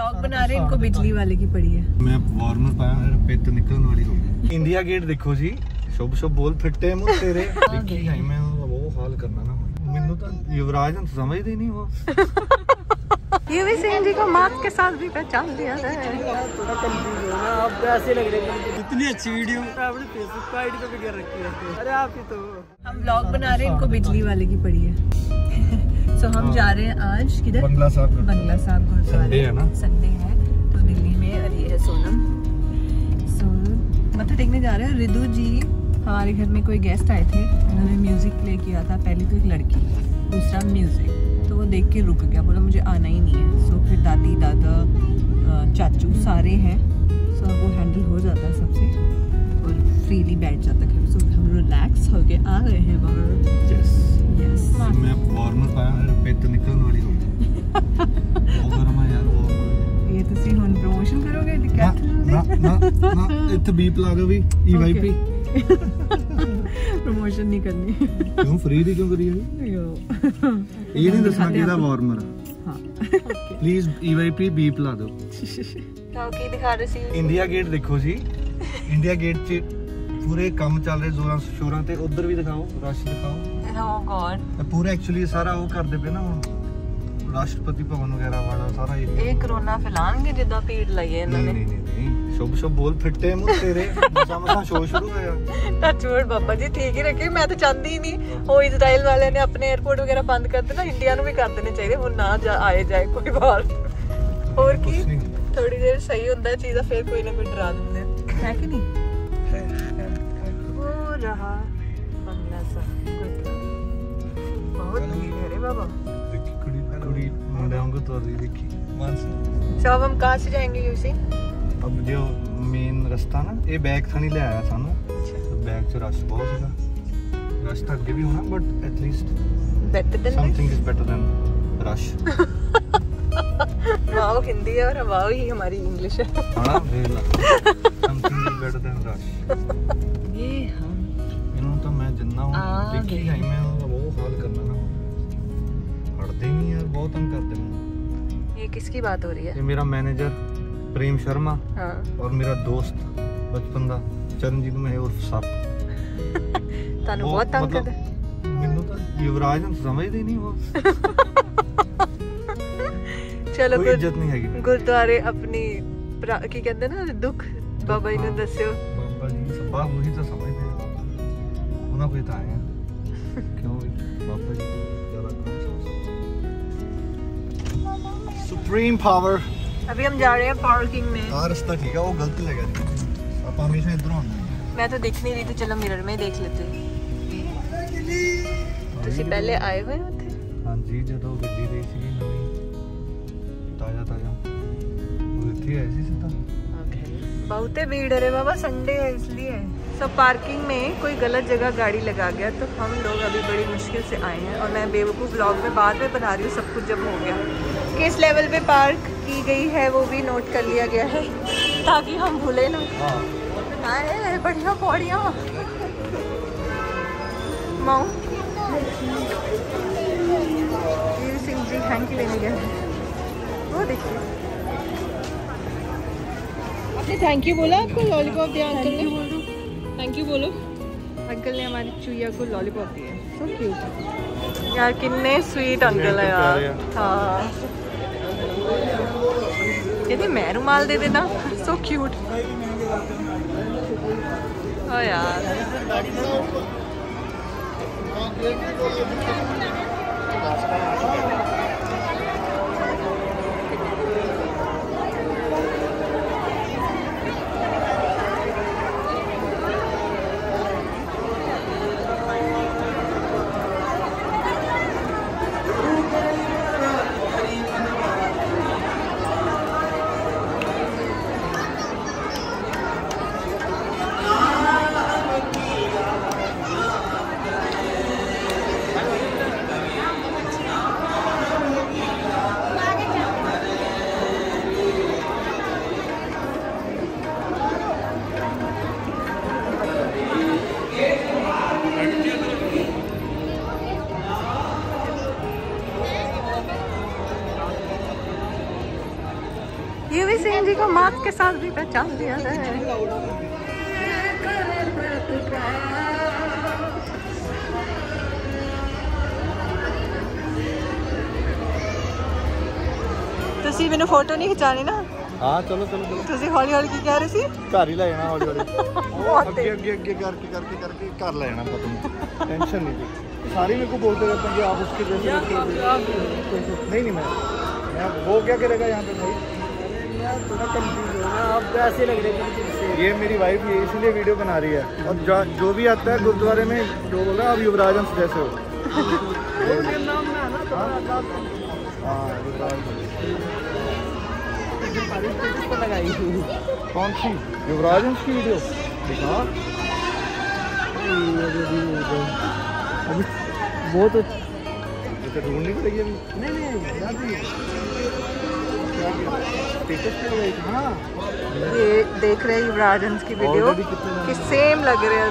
Blog बना रहे हैं इनको बिजली वाले की पड़ी है ਮੈਂ ਵਾਰਮਰ ਪਾਇਆ ਮੇਰਾ ਪਿੱਤ ਨਿਕਲਣ ਵਾਲੀ ਹੋ ਗਈ ਇੰਡੀਆ ਗੇਟ ਦੇਖੋ ਜੀ ਸ਼ੁਭ ਸ਼ੁਭ ਬੋਲ ਫਿੱਟੇ ਮੂੰਹ ਤੇਰੇ ਦੇਖੀ ਆਈ ਮੈਂ ਉਹ ਹਾਲ ਕਰਨਾ ਨਾ ਹੋਏ। ਮੈਨੂੰ ਤਾਂ ਯੁਵਰਾਜ ਨੂੰ ਸਮਝਦੇ ਨਹੀਂ ਉਹ यूवी सिंह जी को मास्क के साथ भी पहचान लिया है थोड़ा कंफ्यूज हो ना आप ऐसे लग रहे हैं इतनी अच्छी वीडियो आपने फेसबुक पर आईडी पे भी कर रखी है अरे आप ही तो हम ब्लॉग बना रहे हैं इनको बिजली वाले की पड़ी है जा रहे हैं आज किधर? बंगला साहब बंगला साहब गुरुद्वारे। है ना? संडे है तो दिल्ली में और ये है सोनम। सो मत्था टेकने जा रहे हैं। रिदु जी हमारे घर में कोई गेस्ट आए थे। उन्होंने म्यूज़िक प्ले किया था। पहले तो एक लड़की दूसरा म्यूज़िक तो वो देख के रुक गया। बोला मुझे आना ही नहीं है। सो फिर दादी दादा चाचू सारे हैं। सो वो हैंडल हो जाता है सबसे। और फ्रीली बैठ जाता है। सो हम रिलैक्स होके आ गए हैं वहाँ यस यस मैं वार्मर पाया ਪਿੱਤ ਨਿਕਲਣ ਵਾਲੀ ਹੋ ਗਈ। ਉਹ ਗਰਮ ਆ ਯਾਰ ਉਹ ਇਹ ਤੁਸੀਂ ਹੁਣ ਪ੍ਰੋਮੋਸ਼ਨ ਕਰੋਗੇ ਡਿਕੈਥਲਨ ਨਾ ਦੀ? ਨਾ ਨਾ ਇੱਥੇ ਬੀਪ ਲਾ ਦਿਓ ਵੀ ਈਵਾਈਪੀ ਪ੍ਰੋਮੋਸ਼ਨ ਨਹੀਂ ਕਰਨੀ। ਕਿਉਂ ਫ੍ਰੀ ਦੀ ਕਿਉਂ ਕਰੀ ਯੋ ਇਹ? ਨਹੀਂ ਦੱਸਣਾ ਕਿਹਦਾ ਵਾਰਮਰ ਆ। ਹਾਂ। ਪਲੀਜ਼ ਈਵਾਈਪੀ ਬੀਪ ਲਾ ਦਿਓ। ਤਾਂ ਕੀ ਦਿਖਾ ਰਹੇ ਸੀ? ਇੰਡੀਆ ਗੇਟ ਦੇਖੋ ਜੀ। ਇੰਡੀਆ ਗੇਟ 'ਚ ਪੂਰੇ ਕੰਮ ਚੱਲ ਰਹੇ ਜ਼ੋਰਾਂ ਸ਼ੋਰਾਂ ਤੇ। ਉਧਰ ਵੀ ਦਿਖਾਓ ਰਸ਼ ਦਿਖਾਓ। Oh ਪੂਰਾ ਐਕਚੁਅਲੀ ਸਾਰਾ ਉਹ ਕਰਦੇ ਪਏ ਨਾ ਰਾਸ਼ਟਰਪਤੀ ਭਵਨ ਵਗੈਰਾ ਵਾਲਾ ਸਾਰਾ area। ਇਹ ਕਰੋਨਾ ਫੈਲਾਣਗੇ ਜਿੱਦਾਂ ਭੀੜ ਲਈ ਇਹਨਾਂ ਨੇ। ਨਹੀਂ ਨਹੀਂ ਬੋਲ ਫਿੱਟੇ ਮੂੰਹ ਤੇਰੇ। ਮਸਾ ਮਸਾ ਸ਼ੋਅ ਸ਼ੁਰੂ ਹੋਇਆ। ਟੱਚਵੁੱਡ ਬਾਬਾ ਜੀ ਠੀਕ ਹੀ ਰੱਖੇ। ਮੈਂ ਤਾਂ ਚਾਹੁੰਦੀ ਨਹੀਂ। ਉਹ ਇਜ਼ਰਾਈਲ ਵਾਲਿਆਂ ਨੇ ਆਪਣੇ 에어ਪੋਰਟ ਵਗੈਰਾ ਬੰਦ ਕਰ ਦਿੱਤੇ ਇੰਡੀਆ ਨੂੰ ਵੀ ਕਰ ਦੇਣੇ ਚਾਹੀਦੇ। ਹੁਣ ਨਾ ਜਾ- ਆਏ ਜਾਏ ਕੋਈ ਬਾਹਰ ਹੋਰ ਕੀ? ਥੋੜੀ ਦੇਰ ਸਹੀ ਹੁੰਦਾ ਚੀਜ਼ਾਂ ਫਿਰ ਕੋਈ ਨਾ ਕੋਈ ਡਰਾ ਦਿੰਦੇ ਆ। ਹੈ ਕਿ ਨਹੀਂ? ਹੈ, ਹੈ, ਹੋ। ਰਹਾ। ਬੰਗਲਾ ਸਾ बहुत भीड़ है रे बाबा। तो साहब हम कहाँ से जाएँगे यूसी? अब जो मेन रास्ता ना ये बैग था नहीं ले आया था ना। अच्छा। तो बैग तो से रश बहुत था। रश तो अगे भी होना but at least better than something is better than rush wow Hindi है और वाओ ही हमारी इंग्लिश है। हाँ well something is better than rush ये हाँ। हम इन्होंने तो मैं जितना हूँ देखी जाई मैं ਆਈ ਮੈਂ ਉਹਦਾ ਉਹ ਹਾਲ ਕਰਨਾ ਨਾ ਹਟਦੇ ਹੀ ਨਹੀਂ ਯਾਰ ਬਹੁਤ ਤੰਗ ਕਰਦੇ ਮੈਨੂੰ ये किसकी बात हो रही है ਇਹ ਮੇਰਾ ਮੈਨੇਜਰ ਪ੍ਰੇਮ ਸ਼ਰਮਾ हाँ ਔਰ ਮੇਰਾ ਦੋਸਤ ਬਚਪਨ ਦਾ ਚਰਨਜੀਤ ਮੈਂ ਉਰਫ ਸੱਪ तानु ਉਹ बहुत तंग ਮਤਲਬ करते ਮੈਨੂੰ ਤਾਂ ਯੁਵਰਾਜ ਨੂੰ ਸਮਝਦੇ ਹੀ ਨਹੀਂ ਉਹ चलो ਕੋਈ गुर ਇੱਜ਼ਤ ਨਹੀਂ ਹੈਗੀ ਮੈਨੂੰ। गुरुद्वारे अपनी प्रा- की कहते हैं ना दुख बाबा जी ने दस्यो ਬਾਬਾ ਜੀ ਸਭਾ ਉਹੀ ਤਾਂ ਸਮਝਦੇ ਆ ਉਹਨਾਂ ਕੋਈ ਤਾਂ ਆਏ ਆ ਕਿਉਂ ਵੀ ਬਾਬਾ ਜੀ ਜ਼ਿਆਦਾ ਕੰਮ ਸੁਪਰੀਮ ਪਾਵਰ अभी हम जा रहे हैं पार्किंग में ਆ ਰਸਤਾ ਠੀਕ ਆ ਉਹ ਗਲਤ ਲੈ ਗਿਆ ਜੀ ਆਪਾਂ ਹਮੇਸ਼ਾ ਇਧਰੋਂ ਆਉਂਦੇ मैं तो दिख नहीं रही थी चलो मिरर में ही देख लेते ਤੁਸੀਂ ਪਹਿਲੇ ਆਏ ਹੋਏ ਹੋ ਉੱਥੇ ਹਾਂ ਹਾਂਜੀ ਜਦੋਂ ਗੱਡੀ ਲਈ ਸੀ ਨਵੀਂ ਤਾਜ਼ਾ ਤਾਜ਼ਾ ਉਹ ਇੱਥੇ ਆਏ ਸੀ ਸਿੱਧਾ बहुत ही भीड़ है रे बाबा संडे है इसलिए सब पार्किंग में कोई गलत जगह गाड़ी लगा गया तो हम लोग अभी बड़ी मुश्किल से आए हैं और मैं बेवकूफ़ ब्लॉग में बाद में बना रही हूँ सब कुछ जब हो गया। किस लेवल पे पार्क की गई है वो भी नोट कर लिया गया है ताकि हम भूले ना। ਹਾਂ आए बढ़िया पौड़ियाँ। माऊ। वीर सिंह जी हैंकी लेने गए वो देखिए। आपने थैंक यू बोला आपको? लॉलीपॉप दिया अंकल ने थैंक यू बोलो। अंकल ने हमारी चुया को लॉलीपॉप दी है। सो क्यूट यार कितने स्वीट अंकल है यार। हाँ। यदि मैं रुमाल दे देना। सो क्यूट ओ यार। Thank you. ये भी सिंह जी को मास्क के साथ भी पहचान दिया है ਤੁਸੀਂ ਮੈਨੂੰ ਫੋਟੋ ਨਹੀਂ ਖਿਚਾਣੀ ਨਾ ਹਾਂ ਚਲੋ ਚਲੋ ਚਲੋ ਤੁਸੀਂ ਹੌਲੀ ਹੌਲੀ ਕੀ ਕਹਿ ਰਹੇ ਸੀ ਘਰ ਹੀ ਲੈ ਜਾਣਾ ਹੌਲੀ ਹੌਲੀ ਬਹੁਤ ਅੱਗੇ ਅੱਗੇ ਅੱਗੇ ਕਰਕੇ ਕਰਕੇ ਕਰਕੇ ਘਰ ਲੈ ਜਾਣਾ ਪਤਾ नहीं टेंशन नहीं थी सारे मेरे को बोलते रहते हैं कि आप उसके जैसे नहीं नहीं मैं मैं वो क्या करेगा यहाँ पे भाई थोड़ा कंफ्यूज हो ना आप तो ऐसे लग रहे हैं ये मेरी वाइफ ये इसलिए वीडियो बना रही है। और जो, जो भी आता है गुरुद्वारे में जो बोल रहा है आप युवराज जैसे हो है तो काम हाँ। युवराज पर लगाई हुई कौन सी? युवराज हंस की वीडियो दिखा। अभी वो तो ये ढूंढ नहीं पड़ेगी अभी। नहीं नहीं हाँ। ये देख रहे हैं युवराज हंस की वीडियो कि सेम लग रहे हैं।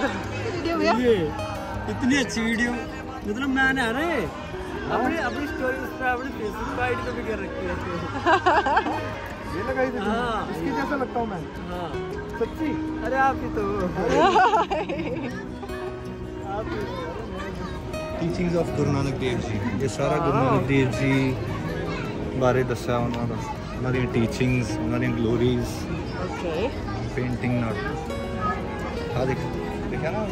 इतनी अच्छी वीडियो मतलब मैं ना अरे अपनी अपनी स्टोरी उस पर अपने फेसबुक पर आईडी पे भी कर रखी है। ये लगाई थी हाँ। इसकी जैसा लगता हूँ मैं? हाँ। सच्ची? अरे आप ही तो। आप टीचिंग्स ऑफ़ गुरु नानक देव जी ये सारा गुरु नानक देव जी बारे दसा उन्होंने। ਉਹਨਾਂ ਦਾ ਉਹਨਾਂ ਦੀਆਂ ਟੀਚਿੰਗਸ ਉਹਨਾਂ ਦੀਆਂ ਗਲੋਰੀਜ਼ ओके ਪੇਂਟਿੰਗ ਨਾਲ ਆ ਦੇਖ ਦੇਖਿਆ ਨਾ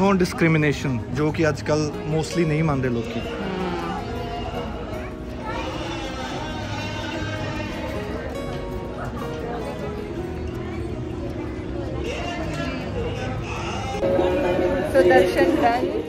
ਨੋਨ ਡਿਸਕ੍ਰਿਮੀਨੇਸ਼ਨ ਜੋ ਕਿ ਅੱਜ ਕੱਲ ਮੋਸਟਲੀ ਨਹੀਂ ਮੰਨਦੇ ਲੋਕੀ So darshan done.